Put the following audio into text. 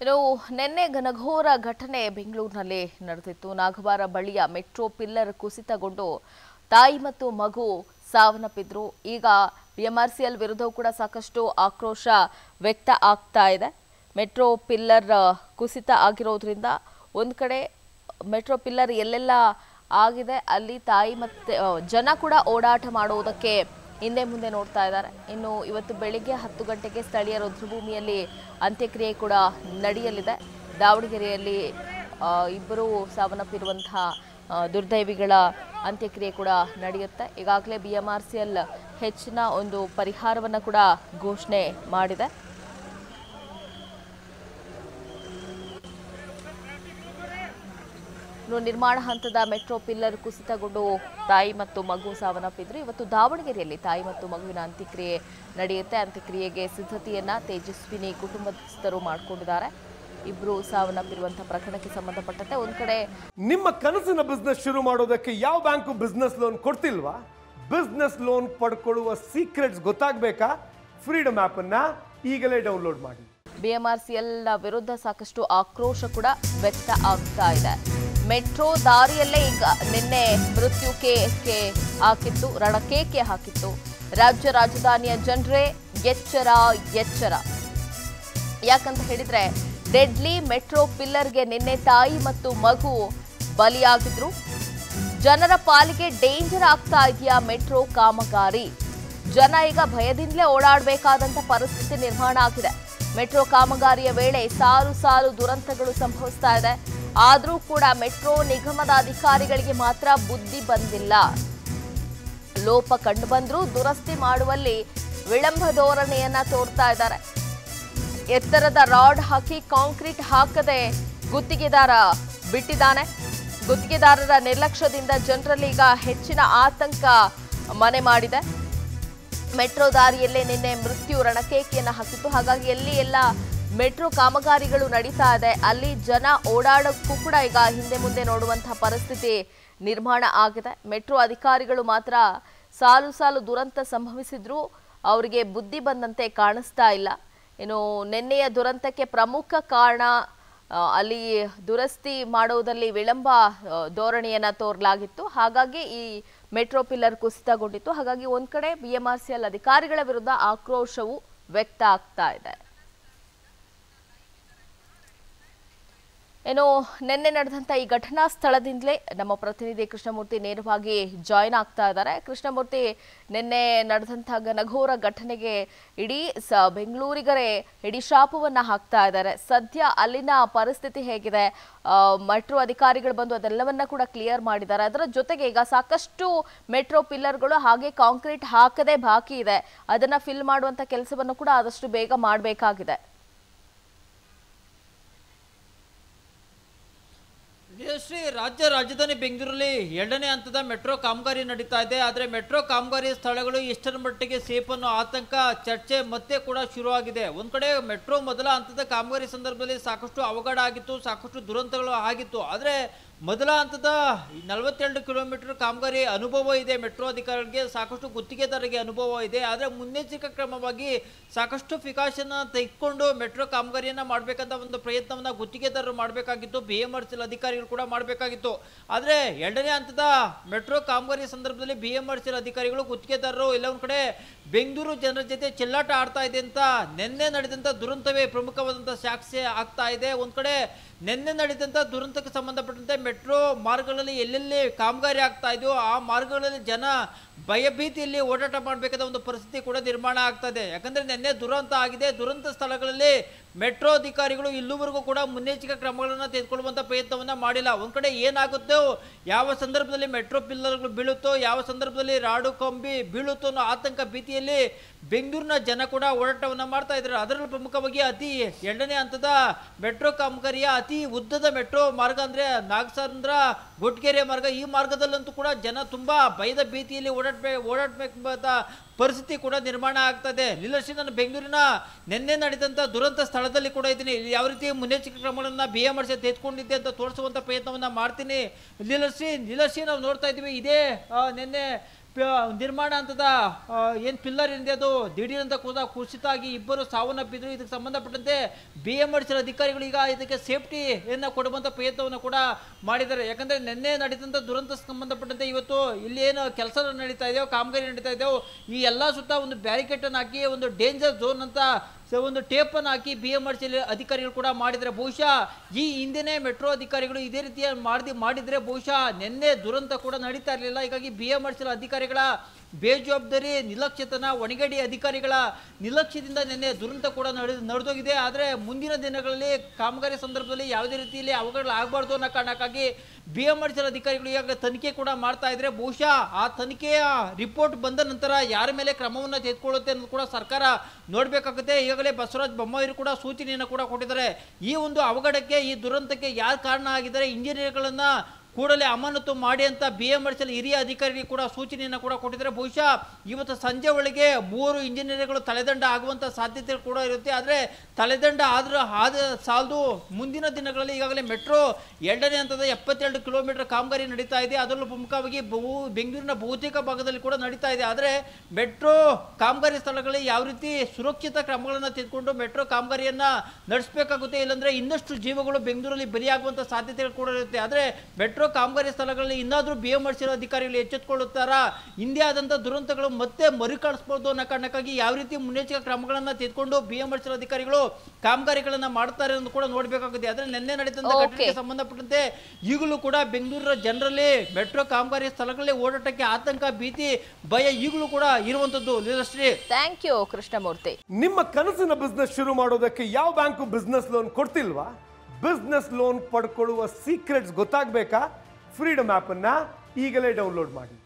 ಇನ್ನು ನಿನ್ನೆ ಘನಘೋರ ಘಟನೆ ಬೆಂಗಳೂರಿನಲ್ಲಿ ನಡೆದಿತ್ತು. ನಾಗವಾರ ಬಳಿಯ ಮೆಟ್ರೋ ಪಿಲ್ಲರ್ ಕುಸಿತಗೊಂಡು ತಾಯಿ ಮತ್ತು ಮಗು ಸಾವನ್ನಪ್ಪಿದ್ರು. ಈಗ ಬಿಎಂಆರ್ಸಿಎಲ್ ವಿರುದ್ಧವೂ ಕೂಡ ಸಾಕಷ್ಟು ಆಕ್ರೋಶ ವ್ಯಕ್ತ ಆಗ್ತಾ ಇದೆ. ಮೆಟ್ರೋ ಪಿಲ್ಲರ್ ಕುಸಿತ ಆಗಿರೋದ್ರಿಂದ ಒಂದು ಕಡೆ ಮೆಟ್ರೋ ಪಿಲ್ಲರ್ ಎಲ್ಲೆಲ್ಲ ಆಗಿದೆ. ಅಲ್ಲಿ ತಾಯಿ ಮತ್ತು ಜನ ಕೂಡ ಓಡಾಟ ಮಾಡುವುದಕ್ಕೆ ಹಿಂದೆ ಮುಂದೆ ನೋಡ್ತಾ ಇದ್ದಾರೆ. ಇನ್ನು ಇವತ್ತು ಬೆಳಿಗ್ಗೆ ಹತ್ತು ಗಂಟೆಗೆ ಸ್ಥಳೀಯ ರುದ್ರಭೂಮಿಯಲ್ಲಿ ಅಂತ್ಯಕ್ರಿಯೆ ಕೂಡ ನಡೆಯಲಿದೆ. ದಾವಣಗೆರೆಯಲ್ಲಿ ಇಬ್ಬರು ಸಾವನ್ನಪ್ಪಿರುವಂತಹ ದುರ್ದೈವಿಗಳ ಅಂತ್ಯಕ್ರಿಯೆ ಕೂಡ ನಡೆಯುತ್ತೆ. ಈಗಾಗಲೇ B M R C L ಹೆಚ್ಚಿನ ಒಂದು ಪರಿಹಾರವನ್ನು ಕೂಡ ಘೋಷಣೆ ಮಾಡಿದೆ. ಇನ್ನು ನಿರ್ಮಾಣ ಹಂತದ ಮೆಟ್ರೋ ಪಿಲ್ಲರ್ ಕುಸಿತಗೊಂಡು ತಾಯಿ ಮತ್ತು ಮಗು ಸಾವನ್ನಪ್ಪಿದ್ರು. ಇವತ್ತು ದಾವಣಗೆರೆಯಲ್ಲಿ ತಾಯಿ ಮತ್ತು ಮಗುವಿನ ಅಂತ್ಯಕ್ರಿಯೆ ನಡೆಯುತ್ತೆ. ಅಂತ್ಯಕ್ರಿಯೆಗೆ ಸಿದ್ಧತೆಯನ್ನ ತೇಜಸ್ವಿನಿ ಕುಟುಂಬಸ್ಥರು ಮಾಡಿಕೊಂಡಿದ್ದಾರೆ. ಇಬ್ರು ಸಾವನ್ನಪ್ಪಿರುವಂತಹ ಪ್ರಕರಣಕ್ಕೆ ಸಂಬಂಧಪಟ್ಟಂತೆ ಒಂದ್ ಕಡೆ ನಿಮ್ಮ ಕನಸಿನ ಬಿಸ್ನೆಸ್ ಶುರು ಮಾಡೋದಕ್ಕೆ ಯಾವ ಬ್ಯಾಂಕು ಬಿಸ್ನೆಸ್ ಲೋನ್ ಕೊಡ್ತಿಲ್ವಾ? ಬಿಸ್ನೆಸ್ ಲೋನ್ ಪಡ್ಕೊಳ್ಳುವ ಸೀಕ್ರೆಟ್ಸ್ ಗೊತ್ತಾಗಬೇಕಾ? ಫ್ರೀಡಮ್ ಅನ್ನ ಈಗಲೇ ಡೌನ್ಲೋಡ್ ಮಾಡಿ. ಬಿಎಂಆರ್ಸಿಎಲ್ ವಿರುದ್ಧ ಸಾಕಷ್ಟು ಆಕ್ರೋಶ ಕೂಡ ವ್ಯಕ್ತ ಆಗ್ತಾ ಇದೆ. ಮೆಟ್ರೋ ದಾರಿಯಲ್ಲೇ ಈಗ ನಿನ್ನೆ ಮೃತ್ಯು ಕೇಕೆ ಹಾಕಿತ್ತು, ರಣಕೇಕೆ ಹಾಕಿತ್ತು. ರಾಜ್ಯ ರಾಜಧಾನಿಯ ಜನರೇ ಎಚ್ಚರ ಎಚ್ಚರ. ಯಾಕಂತ ಹೇಳಿದ್ರೆ, ಡೆಡ್ಲಿ ಮೆಟ್ರೋ ಪಿಲ್ಲರ್ಗೆ ನಿನ್ನೆ ತಾಯಿ ಮತ್ತು ಮಗು ಬಲಿಯಾಗಿದ್ರು. ಜನರ ಪಾಲಿಗೆ ಡೇಂಜರ್ ಆಗ್ತಾ ಇದೆಯಾ ಮೆಟ್ರೋ ಕಾಮಗಾರಿ? ಜನ ಈಗ ಭಯದಿಂದಲೇ ಓಡಾಡಬೇಕಾದಂತ ಪರಿಸ್ಥಿತಿ ನಿರ್ಮಾಣ ಆಗಿದೆ. ಮೆಟ್ರೋ ಕಾಮಗಾರಿಯ ವೇಳೆ ಸಾಲು ಸಾಲು ದುರಂತಗಳು ಸಂಭವಿಸ್ತಾ ಇದೆ. ಆದರೂ ಕೂಡ ಮೆಟ್ರೋ ನಿಗಮದ ಅಧಿಕಾರಿಗಳಿಗೆ ಮಾತ್ರ ಬುದ್ಧಿ ಬಂದಿಲ್ಲ. ಲೋಪ ಕಂಡು ಬಂದ್ರೂ ದುರಸ್ತಿ ಮಾಡುವಲ್ಲಿ ವಿಳಂಬ ಧೋರಣೆಯನ್ನ ತೋರ್ತಾ ಇದ್ದಾರೆ. ಎತ್ತರದ ರಾಡ್ ಹಾಕಿ ಕಾಂಕ್ರೀಟ್ ಹಾಕದೆ ಗುತ್ತಿಗೆದಾರ ಬಿಟ್ಟಿದ್ದಾನೆ. ಗುತ್ತಿಗೆದಾರರ ನಿರ್ಲಕ್ಷ್ಯದಿಂದ ಜನರಲ್ಲಿ ಈಗ ಹೆಚ್ಚಿನ ಆತಂಕ ಮನೆ ಮಾಡಿದೆ. ಮೆಟ್ರೋ ದಾರಿಯಲ್ಲೇ ನಿನ್ನೆ ಮೃತ್ಯು ರಣಕೇಕೆಯನ್ನು ಹಾಕಿತ್ತು. ಹಾಗಾಗಿ ಎಲ್ಲಿ ಎಲ್ಲ ಮೆಟ್ರೋ ಕಾಮಗಾರಿಗಳು ನಡೀತಾ ಇದೆ. ಅಲ್ಲಿ ಜನ ಓಡಾಡೋಕ್ಕೂ ಕೂಡ ಈಗ ಹಿಂದೆ ಮುಂದೆ ನೋಡುವಂತಹ ಪರಿಸ್ಥಿತಿ ನಿರ್ಮಾಣ ಆಗಿದೆ. ಮೆಟ್ರೋ ಅಧಿಕಾರಿಗಳು ಮಾತ್ರ ಸಾಲು ಸಾಲು ದುರಂತ ಸಂಭವಿಸಿದ್ರು. ಅವರಿಗೆ ಬುದ್ಧಿ ಬಂದಂತೆ ಕಾಣಿಸ್ತಾ ಇಲ್ಲ. ಇನ್ನು ನಿನ್ನೆಯ ದುರಂತಕ್ಕೆ ಪ್ರಮುಖ ಕಾರಣ ಅಲ್ಲಿ ದುರಸ್ತಿ ಮಾಡುವುದರಲ್ಲಿ ವಿಳಂಬ ಧೋರಣೆಯನ್ನು ತೋರಲಾಗಿತ್ತು. ಹಾಗಾಗಿ ಈ ಮೆಟ್ರೋ ಪಿಲ್ಲರ್ ಕುಸಿತಗೊಂಡಿತ್ತು. ಹಾಗಾಗಿ ಒಂದು ಕಡೆ ಬಿಎಂಆರ್ಸಿಎಲ್ ಅಧಿಕಾರಿಗಳ ವಿರುದ್ಧ ಆಕ್ರೋಶವು ವ್ಯಕ್ತ ಆಗ್ತಾ ಇದೆ. ಏನು ನಿನ್ನೆ ನಡೆದಂತ ಈ ಘಟನಾ ಸ್ಥಳದಿಂದಲೇ ನಮ್ಮ ಪ್ರತಿನಿಧಿ ಕೃಷ್ಣಮೂರ್ತಿ ನೇರವಾಗಿ ಜಾಯಿನ್ ಆಗ್ತಾ ಇದ್ದಾರೆ. ಕೃಷ್ಣಮೂರ್ತಿ, ನಿನ್ನೆ ನಡೆದಂತ ಘನಘೋರ ಘಟನೆಗೆ ಇಡೀ ಸ ಬೆಂಗಳೂರಿಗರೇ ಇಡೀ ಶಾಪವನ್ನ ಹಾಕ್ತಾ ಇದ್ದಾರೆ. ಸದ್ಯ ಅಲ್ಲಿನ ಪರಿಸ್ಥಿತಿ ಹೇಗಿದೆ? ಮೆಟ್ರೋ ಅಧಿಕಾರಿಗಳು ಬಂದು ಅದೆಲ್ಲವನ್ನ ಕೂಡ ಕ್ಲಿಯರ್ ಮಾಡಿದ್ದಾರೆ. ಅದರ ಜೊತೆಗೆ ಈಗ ಸಾಕಷ್ಟು ಮೆಟ್ರೋ ಪಿಲ್ಲರ್ಗಳು ಹಾಗೆ ಕಾಂಕ್ರೀಟ್ ಹಾಕದೆ ಬಾಕಿ ಇದೆ. ಅದನ್ನ ಫಿಲ್ ಮಾಡುವಂತ ಕೆಲಸವನ್ನು ಕೂಡ ಆದಷ್ಟು ಬೇಗ ಮಾಡಬೇಕಾಗಿದೆ. ಶ್ರೀ ರಾಜ್ಯ ರಾಜಧಾನಿ ಬೆಂಗಳೂರಲ್ಲಿ ಎರಡನೇ ಹಂತದ ಮೆಟ್ರೋ ಕಾಮಗಾರಿ ನಡೀತಾ ಇದೆ. ಆದರೆ ಮೆಟ್ರೋ ಕಾಮಗಾರಿ ಸ್ಥಳಗಳು ಎಷ್ಟರ ಮಟ್ಟಿಗೆ ಸೇಫ್ ಅನ್ನೋ ಆತಂಕ ಚರ್ಚೆ ಮತ್ತೆ ಕೂಡ ಶುರುವಾಗಿದೆ. ಒಂದು ಕಡೆ ಮೆಟ್ರೋ ಮೊದಲ ಹಂತದ ಕಾಮಗಾರಿ ಸಂದರ್ಭದಲ್ಲಿ ಸಾಕಷ್ಟು ಅವಘಡ ಆಗಿತ್ತು, ಸಾಕಷ್ಟು ದುರಂತಗಳು ಆಗಿತ್ತು. ಆದರೆ ಮೊದಲ ಹಂತದ ನಲವತ್ತೆರಡು ಕಿಲೋಮೀಟರ್ ಕಾಮಗಾರಿ ಅನುಭವ ಇದೆ. ಮೆಟ್ರೋ ಅಧಿಕಾರಿಗಳಿಗೆ ಸಾಕಷ್ಟು ಗುತ್ತಿಗೆದಾರರಿಗೆ ಅನುಭವ ಇದೆ. ಆದರೆ ಮುನ್ನೆಚ್ಚರಿಕಾ ಕ್ರಮವಾಗಿ ಸಾಕಷ್ಟು ಫಿಕಾಶನ್ನ ತೆಗೆದುಕೊಂಡು ಮೆಟ್ರೋ ಕಾಮಗಾರಿಯನ್ನ ಮಾಡಬೇಕಂತ ಒಂದು ಪ್ರಯತ್ನವನ್ನ ಗುತ್ತಿಗೆದಾರರು ಮಾಡಬೇಕಾಗಿತ್ತು. ಬಿ ಎಂ ಆರ್ ಸಿ ಅಧಿಕಾರಿಗಳು ಕೂಡ ಮಾಡಬೇಕಾಗಿತ್ತು. ಆದರೆ ಎರಡನೇ ಹಂತದ ಮೆಟ್ರೋ ಕಾಮಗಾರಿ ಸಂದರ್ಭದಲ್ಲಿ ಬಿ ಎಂ ಆರ್ ಸಿ ಅಧಿಕಾರಿಗಳು ಗುತ್ತಿಗೆದಾರರು ಎಲ್ಲ ಒಂದ್ ಕಡೆ ಬೆಂಗಳೂರು ಜನರ ಜೊತೆ ಚೆಲ್ಲಾಟ ಆಡ್ತಾ ಇದೆ ಅಂತ ನಿನ್ನೆ ನಡೆದಂಥ ದುರಂತವೇ ಪ್ರಮುಖವಾದಂಥ ಸಾಕ್ಷಿ ಆಗ್ತಾ ಇದೆ. ಒಂದು ಕಡೆ ನಿನ್ನೆ ನಡೆದಂಥ ದುರಂತಕ್ಕೆ ಸಂಬಂಧಪಟ್ಟಂತೆ ಮೆಟ್ರೋ ಮಾರ್ಗಗಳಲ್ಲಿ ಎಲ್ಲೆಲ್ಲಿ ಕಾಮಗಾರಿ ಆಗ್ತಾ ಇದೆಯೋ ಆ ಮಾರ್ಗಗಳಲ್ಲಿ ಜನ ಭಯಭೀತಿಯಲ್ಲಿ ಓಡಾಟ ಮಾಡಬೇಕಾದ ಒಂದು ಪರಿಸ್ಥಿತಿ ಕೂಡ ನಿರ್ಮಾಣ ಆಗ್ತಾ ಇದೆ. ಯಾಕಂದರೆ ನಿನ್ನೆ ದುರಂತ ಆಗಿದೆ. ದುರಂತ ಸ್ಥಳಗಳಲ್ಲಿ ಮೆಟ್ರೋ ಅಧಿಕಾರಿಗಳು ಇಲ್ಲಿವರೆಗೂ ಕೂಡ ಮುನ್ನೆಚ್ಚರಿಕೆ ಕ್ರಮಗಳನ್ನು ತೆಗೆದುಕೊಳ್ಳುವಂಥ ಪ್ರಯತ್ನವನ್ನು ಮಾಡಿಲ್ಲ. ಒಂದ್ ಕಡೆ ಏನಾಗುತ್ತೋ, ಯಾವ ಸಂದರ್ಭದಲ್ಲಿ ಮೆಟ್ರೋ ಪಿಲ್ಲರ್ಗಳು ಬೀಳುತ್ತೋ, ಯಾವ ಸಂದರ್ಭದಲ್ಲಿ ರಾಡು ಕಂಬಿ ಬೀಳುತ್ತೋ ಅನ್ನೋ ಆತಂಕ ಭೀತಿಯಲ್ಲಿ ಬೆಂಗಳೂರಿನ ಜನ ಕೂಡ ಹೋರಾಟವನ್ನು ಮಾಡ್ತಾ ಇದ್ದಾರೆ. ಅದರಲ್ಲೂ ಪ್ರಮುಖವಾಗಿ ಅತಿ ಎರಡನೇ ಹಂತದ ಮೆಟ್ರೋ ಕಾಮಗಾರಿಯ ಅತಿ ಉದ್ದದ ಮೆಟ್ರೋ ಮಾರ್ಗ ಅಂದ್ರೆ ನಾಗಸಂದ್ರ ಗೊಟ್ಗೆರೆ ಮಾರ್ಗ. ಈ ಮಾರ್ಗದಲ್ಲಂತೂ ಕೂಡ ಜನ ತುಂಬಾ ಭಯದ ಭೀತಿಯಲ್ಲಿ ಓಡಾಡ್ಬೇ ಓಡಾಡಬೇಕೆಂಬ ಪರಿಸ್ಥಿತಿ ಕೂಡ ನಿರ್ಮಾಣ ಆಗ್ತದೆ. ಲೀಲಶ್ರೀ ನಾನು ಬೆಂಗಳೂರಿನ ನಿನ್ನೆ ನಡೆದಂಥ ದುರಂತ ಸ್ಥಳದಲ್ಲಿ ಕೂಡ ಇದ್ದೀನಿ. ಯಾವ ರೀತಿ ಮುನ್ನೆಚ್ಚರಿಕೆ ಕ್ರಮಗಳನ್ನು ಬಿ ಎಂ ಆರ್ ತೆಗೆದುಕೊಂಡಿದ್ದೆ ಅಂತ ತೋರಿಸುವಂತ ಪ್ರಯತ್ನವನ್ನ ಮಾಡ್ತೀನಿ. ಲೀಲಶ್ರೀ ಲೀಲಶ್ರೀ ನಾವು ನೋಡ್ತಾ ಇದ್ದೀವಿ. ಇದೇ ನಿನ್ನೆ ನಿರ್ಮಾಣ ಹಂತದ ಏನು ಪಿಲ್ಲರ್ ಏನಿದೆ ಅದು? ದಿಢೀರಂತ ಕೂಡ ಕುಸಿತ ಆಗಿ ಇಬ್ಬರು ಸಾವನ್ನಪ್ಪಿದ್ರು ಇದಕ್ಕೆ ಸಂಬಂಧಪಟ್ಟಂತೆ ಬಿ ಎಂ ಅಧಿಕಾರಿಗಳು ಈಗ ಇದಕ್ಕೆ ಸೇಫ್ಟಿ ಏನ ಕೊಡುವಂತ ಪ್ರಯತ್ನವನ್ನು ಕೂಡ ಮಾಡಿದ್ದಾರೆ. ಯಾಕಂದ್ರೆ ನಿನ್ನೆ ನಡೆದಂತ ದುರಂತ ಸಂಬಂಧಪಟ್ಟಂತೆ ಇವತ್ತು ಇಲ್ಲಿ ಏನು ಕೆಲಸ ನಡೀತಾ ಇದೆಯೋ ಕಾಮಗಾರಿ ನಡೀತಾ ಇದೆಯೋ ಈ ಎಲ್ಲಾ ಸುತ್ತ ಒಂದು ಬ್ಯಾರಿಕೇಡ್ ಅನ್ನು ಹಾಕಿ ಒಂದು ಡೇಂಜರ್ ಝೋನ್ ಅಂತ ಸೊ ಒಂದು ಟೇಪನ್ನು ಹಾಕಿ ಬಿ ಎಂ ಆರ್ ಸಿ ಅಧಿಕಾರಿಗಳು ಕೂಡ ಮಾಡಿದರೆ ಬಹುಶಃ ಈ ಹಿಂದೆನೇ ಮೆಟ್ರೋ ಅಧಿಕಾರಿಗಳು ಇದೇ ರೀತಿಯ ಮಾಡಿ ಮಾಡಿದ್ರೆ ಬಹುಶಃ ನಿನ್ನೆ ದುರಂತ ಕೂಡ ನಡೀತಾ ಇರಲಿಲ್ಲ. ಹೀಗಾಗಿ ಬಿ ಎಂ ಅಧಿಕಾರಿಗಳ ಬೇಜವಾಬ್ದಾರಿ, ನಿರ್ಲಕ್ಷ್ಯತನ, ಒಣಗಡಿ ಅಧಿಕಾರಿಗಳ ನಿರ್ಲಕ್ಷ್ಯದಿಂದ ನಿನ್ನೆ ದುರಂತ ಕೂಡ ನಡೆದು ನಡೆದೋಗಿದೆ. ಆದರೆ ಮುಂದಿನ ದಿನಗಳಲ್ಲಿ ಕಾಮಗಾರಿ ಸಂದರ್ಭದಲ್ಲಿ ಯಾವುದೇ ರೀತಿಯಲ್ಲಿ ಅವಘಡ ಆಗಬಾರ್ದು ಅನ್ನೋ ಕಾರಣಕ್ಕಾಗಿ ಬಿ ಎಂ ಅಧಿಕಾರಿಗಳು ಈಗಾಗಲೇ ತನಿಖೆ ಕೂಡ ಮಾಡ್ತಾ ಇದ್ರೆ ಬಹುಶಃ ಆ ತನಿಖೆಯ ರಿಪೋರ್ಟ್ ಬಂದ ನಂತರ ಯಾರ ಮೇಲೆ ಕ್ರಮವನ್ನು ತೆಗೆದುಕೊಳ್ಳುತ್ತೆ ಅನ್ನೋದು ಕೂಡ ಸರ್ಕಾರ ನೋಡಬೇಕಾಗುತ್ತೆ. ಈಗಾಗಲೇ ಬಸವರಾಜ ಬೊಮ್ಮಾಯಿರು ಕೂಡ ಸೂಚನೆಯನ್ನು ಕೂಡ ಕೊಟ್ಟಿದ್ದಾರೆ. ಈ ಒಂದು ಅವಘಡಕ್ಕೆ, ಈ ದುರಂತಕ್ಕೆ ಯಾರು ಕಾರಣ ಆಗಿದ್ದಾರೆ? ಇಂಜಿನಿಯರ್ಗಳನ್ನ ಕೂಡಲೇ ಅಮಾನತು ಮಾಡಿ ಅಂತ ಬಿ ಎಂ ಹಿರಿಯ ಅಧಿಕಾರಿಗೆ ಕೂಡ ಸೂಚನೆಯನ್ನು ಕೂಡ ಕೊಟ್ಟಿದ್ದಾರೆ. ಬಹುಶಃ ಇವತ್ತು ಸಂಜೆ ಒಳಗೆ ಮೂರು ಇಂಜಿನಿಯರ್ಗಳು ತಲೆದಂಡ ಆಗುವಂಥ ಸಾಧ್ಯತೆ ಕೂಡ ಇರುತ್ತೆ. ಆದರೆ ತಲೆದಂಡ ಆದರೂ ಆದ ಸಾಲದು ಮುಂದಿನ ದಿನಗಳಲ್ಲಿ ಈಗಾಗಲೇ ಮೆಟ್ರೋ ಎರಡನೇ ಹಂತದ ಎಪ್ಪತ್ತೆರಡು ಕಿಲೋಮೀಟರ್ ಕಾಮಗಾರಿ ನಡೀತಾ ಇದೆ. ಅದರಲ್ಲೂ ಪ್ರಮುಖವಾಗಿ ಬಹು ಬೆಂಗಳೂರಿನ ಬಹುತೇಕ ಭಾಗದಲ್ಲಿ ಕೂಡ ನಡೀತಾ ಇದೆ. ಆದರೆ ಮೆಟ್ರೋ ಕಾಮಗಾರಿ ಸ್ಥಳಗಳಲ್ಲಿ ಯಾವ ರೀತಿ ಸುರಕ್ಷಿತ ಕ್ರಮಗಳನ್ನು ತೆಗೆದುಕೊಂಡು ಮೆಟ್ರೋ ಕಾಮಗಾರಿಯನ್ನು ನಡೆಸಬೇಕಾಗುತ್ತೆ, ಇಲ್ಲಾಂದರೆ ಇನ್ನಷ್ಟು ಜೀವಗಳು ಬೆಂಗಳೂರಲ್ಲಿ ಬಲಿಯಾಗುವಂಥ ಸಾಧ್ಯತೆಗಳು ಕೂಡ ಇರುತ್ತೆ. ಆದರೆ ಮೆಟ್ರೋ ಕಾಮಗಾರಿ ಸ್ಥಳಗಳಲ್ಲಿ ಇನ್ನಾದರೂ ಬಿ ಎಂ ಅಧಿಕಾರಿಗಳು ಎಚ್ಚೆತ್ತುಕೊಳ್ಳುತ್ತಾರಾ ಹಿಂದೆ ಆದಂಥ ದುರಂತಗಳು ಮತ್ತೆ ಮರುಕಳಿಸ್ಬೋದು ಅನ್ನೋ ಕಾರಣಕ್ಕಾಗಿ ಯಾವ ರೀತಿ ಮುನ್ನೆಚ್ಚರಿಕೆ ಕ್ರಮಗಳನ್ನು ತೆಗೆದುಕೊಂಡು ಬಿ ಎಂ ಅಧಿಕಾರಿಗಳು ಕಾಮಗಾರಿಗಳನ್ನು ಮಾಡ್ತಾರೆ ಅನ್ನೋದು ಕೂಡ ನೋಡಬೇಕಾಗುತ್ತೆ. ಆದರೆ ನಿನ್ನೆ ನಡೆದಂತ Okay. ಘಟನೆಗೆ ಸಂಬಂಧಪಟ್ಟಂತೆ ಈಗಲೂ ಕೂಡ ಬೆಂಗಳೂರಿನ ಜನರಲ್ಲಿ ಮೆಟ್ರೋ ಕಾಮಗಾರಿ ಸ್ಥಳಗಳಲ್ಲಿ ಓಡಾಟಕ್ಕೆ ಆತಂಕ ಭೀತಿ ಭಯ ಈಗಲೂ ಕೂಡ ಇರುವಂತದ್ದು ಥ್ಯಾಂಕ್ ಯು ಕೃಷ್ಣಮೂರ್ತಿ. ನಿಮ್ಮ ಕನಸಿನ ಬಿಸ್ನೆಸ್ ಶುರು ಮಾಡೋದಕ್ಕೆ ಯಾವ ಬ್ಯಾಂಕು ಬಿಸ್ನೆಸ್ ಲೋನ್ ಕೊಡ್ತಿಲ್ವಾ? ಬಿಸ್ನೆಸ್ ಲೋನ್ ಪಡ್ಕೊಳ್ಳುವ ಸೀಕ್ರೆಟ್ಸ್ ಗೊತ್ತಾಗಬೇಕಾ? ಫ್ರೀಡಮ್ ಆ್ಯಪನ್ನು ಈಗಲೇ ಡೌನ್ಲೋಡ್ ಮಾಡಿ.